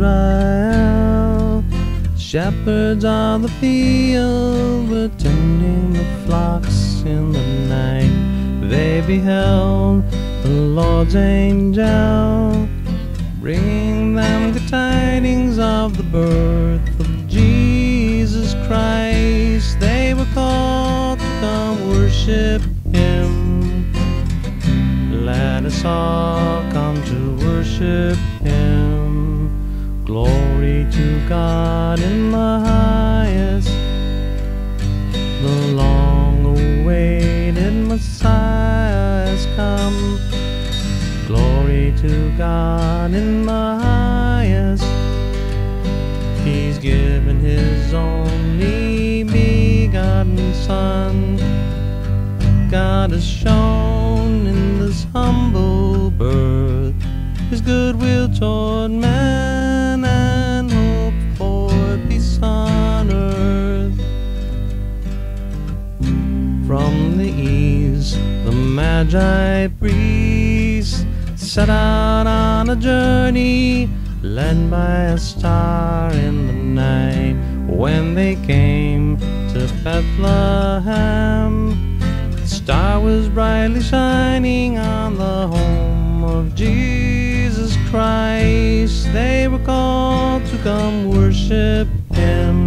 Israel. Shepherds on the field were tending the flocks in the night. They beheld the Lord's angel, bringing them the tidings of the birth of Jesus Christ. They were called to come worship Him. Let us all come to worship Him. Glory to God in the highest. The long awaited Messiah has come. Glory to God in the highest. He's given His only begotten Son. God has shown in this humble birth His goodwill toward man Magi priests set out on a journey, led by a star in the night. When they came to Bethlehem, the star was brightly shining on the home of Jesus Christ. They were called to come worship Him.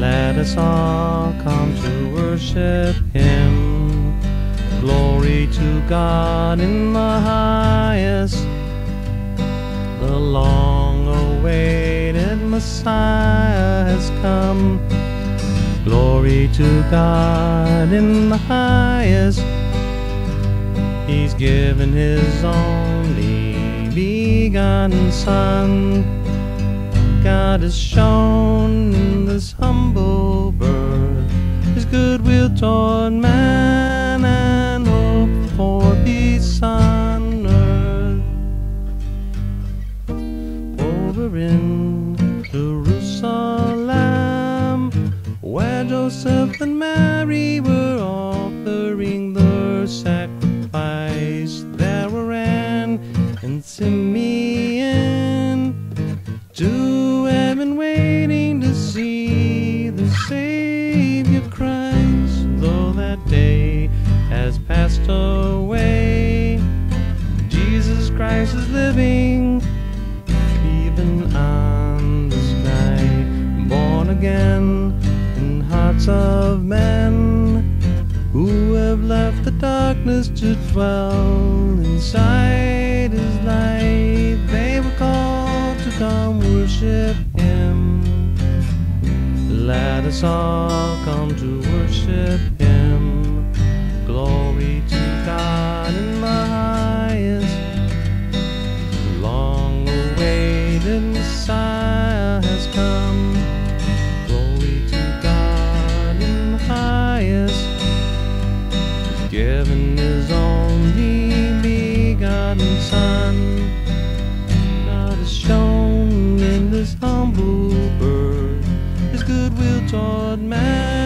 Let us all come to worship Him. God in the highest. The long awaited Messiah has come. Glory to God in the highest. He's given His only begotten Son. God has shown in this humble birth His goodwill toward man Joseph and Mary were offering their sacrifice, there were Anne and Simeon. Two have been waiting to see the Savior Christ, though that day has passed away. Jesus Christ is living, even on this night, born again in hearts of men who have left the darkness to dwell inside his light. They were called to come worship him. Let us all come to worship him. Glory to God goodwill toward man.